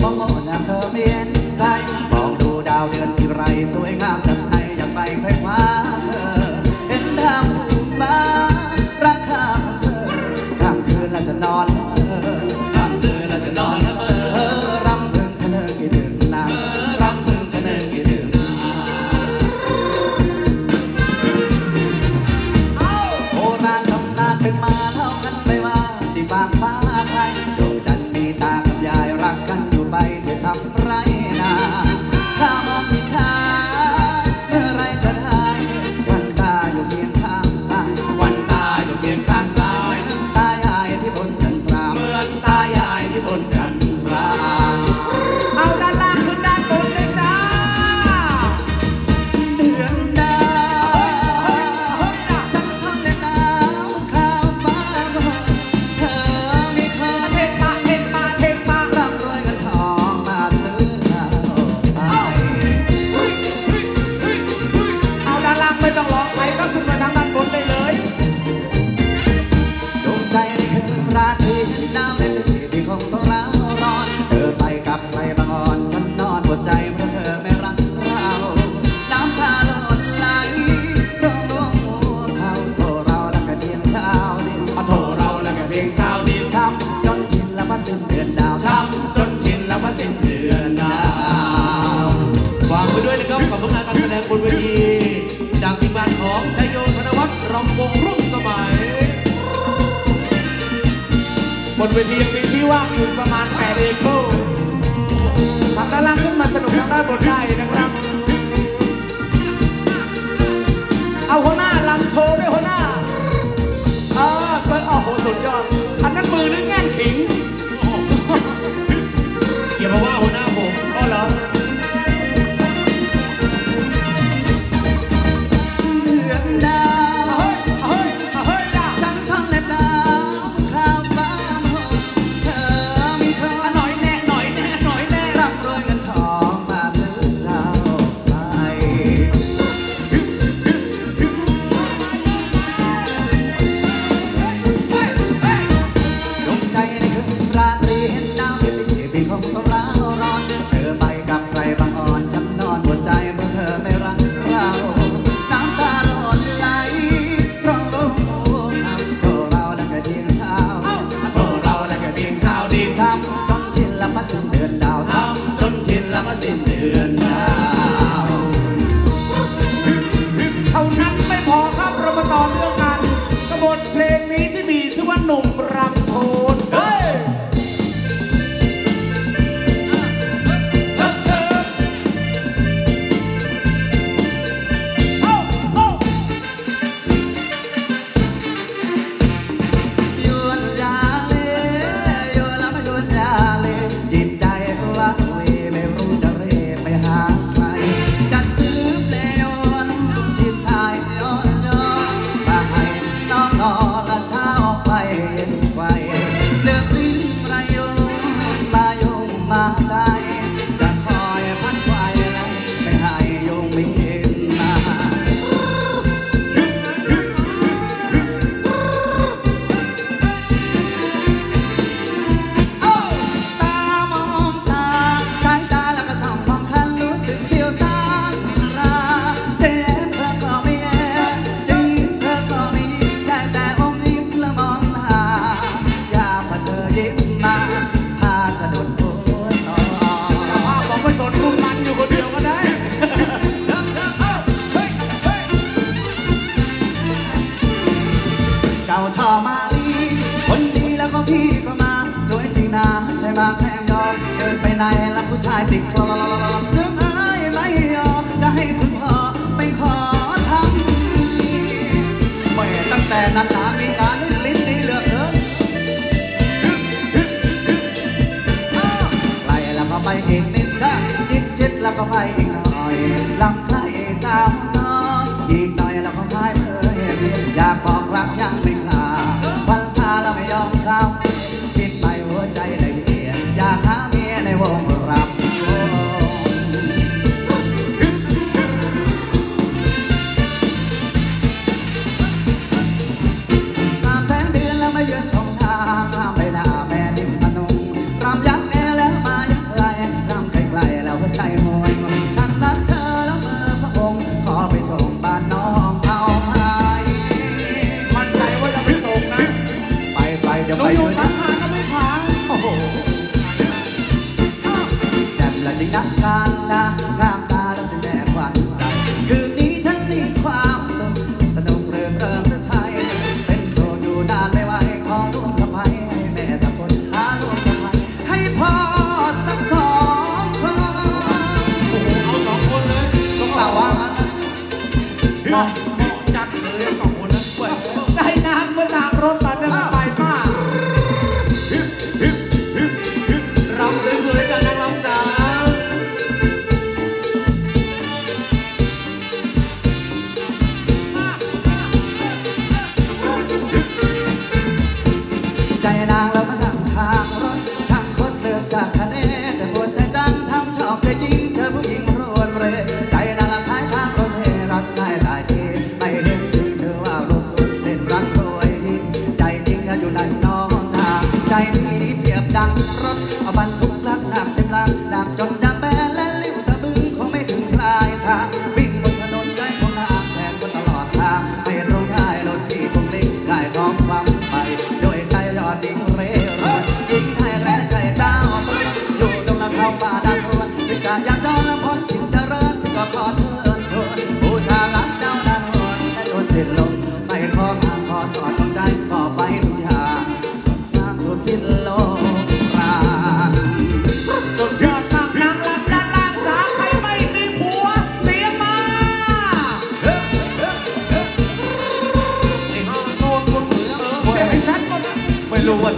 茫茫 หัวใจเพราะเธอไม่รักเราน้ำตาหล่นไหลร้องร้องโอ้เขาโทรเราแล้วก็เพียงเช้าดินโทรเราแล้วก็เพียงเช้าดินช้ำจนชินแล้วว่าสิ้นเดือนดาวช้ำจนชินแล้วว่าสิ้นเดือนดาวฝากไปด้วยนะครับกับผลงานการแสดงบนเวทีจากทีมงานของชยโยธนวัฒน์รำวงรุ่งสมัยบนเวทียังมีที่ว่างอยู่ประมาณ8เอโคานล่างขึ้นมาสนุกทางด้านบนได้นะครับ เอาหัวหน้าลำโชว์ด้วยหัวหน้าอ่าเสิร์ฟโอ้โหสุดยอด อันนั้นมือหรือแง่ขิง สิ้นเดือนหน้า vai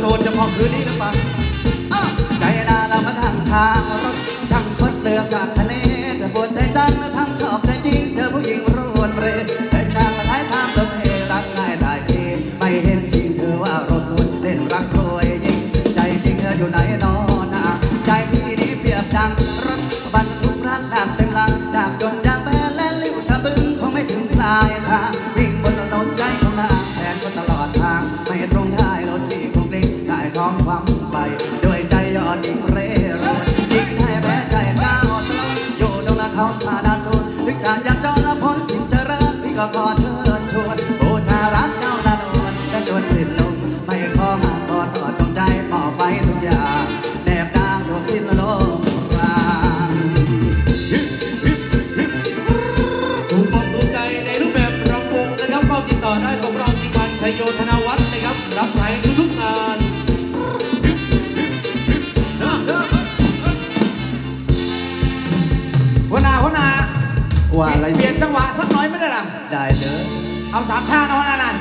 โสดจะพอคืนนี้หรือเปล่าใจนาเรามาทางทางรถช่างคดเดือดจาก็ขอเชิญชวนบูชารักเจ้าตาโดนและจนสิ้นลมไม่ขอหักขอตอดของใจป่อไฟทุกอย่างแนบดางดวงสิ้นลมรางถูกบอกถูกใในรูปแบบรำวงนะครับติดต่อได้ของเราจิพันชัยโยธนวัฒนะครับ รับใช้ทุกๆงานหัวหน้าหัวหน้าว่าอะไรเปลี่ยนจังหวะสักหน่อยไม่ได้หรอ ได้เด้อเอาสามชาติเอานัน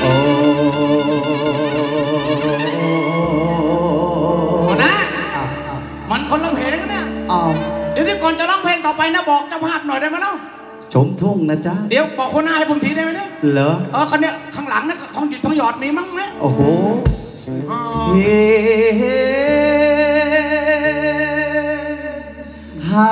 โอ้นะมันคนละเพลงนเนี่ยเอเดี๋ยวที่ก่อนจะร้องเพลงต่อไปนะบอกเจ้าภาพหน่อยได้ไหมเนาะชมทุ่งนะจ๊ะเดี๋ยวบอกคนหน้าให้ผมทีได้ไหมเนี่ยเหรอเออคนเนี้ยข้างหลังนะทองหยุดทองหยอดมีมั้งไหมโอ้โหเฮ้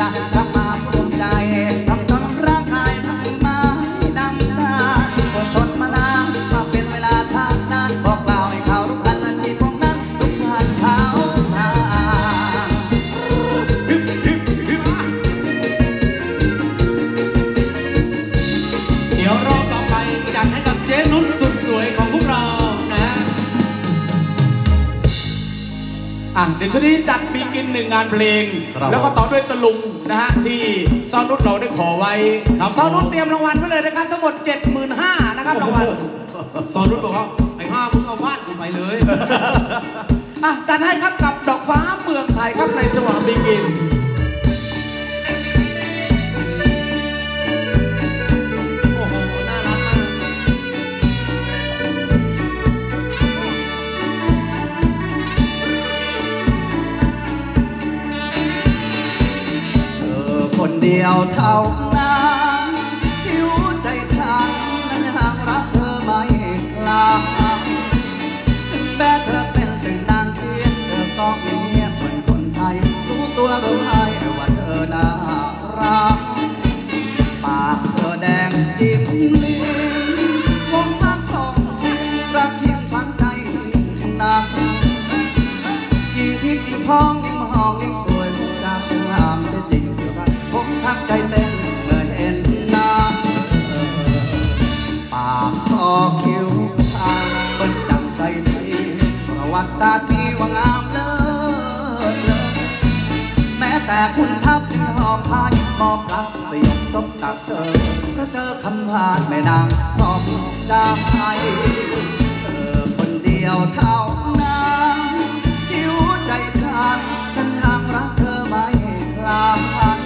ดาถ้มาภูมิใจทำทั้งร่างกายทั้งไม้ดำตาอนทนมานานมาเป็นเวลาชาตินานบอกกล่าให้เขารู้กันและชีพขอนั้นทุกผ่านเขาทางเดี๋ยวรอต่อไปจัดให้กับเจ๊นุชสุดสวยของพวกเรานะอะเดี๋ยวชนี้จัดึ่งงานเพลงแล้วก็ต่อด้วยตะลุงนะฮะที่ซอนุชเราได้ขอไว้ครับซอนุชเตรียมรางวัลไว้เลยนะครับทั้งหมด 75,000นะครับรางวัลซอนุชบอกว่าไอ้ห้ามึงเอาบ้านกูไปเลย อะจัดให้ครับกับดอกฟ้าเมืองไทยครับในจังหวะบีกิน เดี เจอคำพานแม่นางตอบจากไทยเธอคนเดียวเท่านั้นหิวใจฉันนั้นทางรักเธอไม่คลาย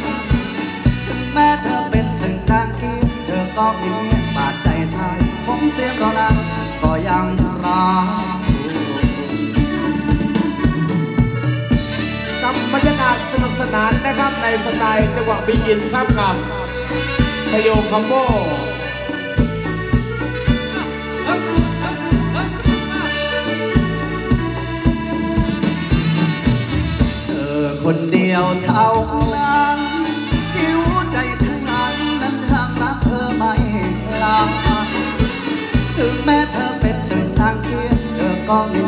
ถึงแม้เธอเป็นถึงจางกี้เธอก็เงียบบาดใจชายผมเสียงเรานั้นก็ยังรักกับบรรยากาศสนุกสนานนะครับในสไตล์จังหวะบีอินครับกับ ชโยคัมโบเธอคนเดียวเท่านั้นหิวใจฉันนั้นทางรักเธอไม่คลาถึงแม้เธอเป็นถึงทางเทียนเธอก็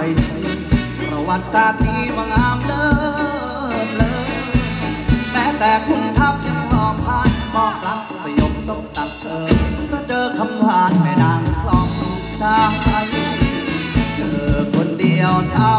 ใสใสประวัติศาสตร์นี้ว่างามเลิศเลอแม้แต่คุณทัพยังหอมพานมอบรักสยบสมตักเธอพราะเจอคำพานแม่นางคลองใจเธอคนเดียวเท่า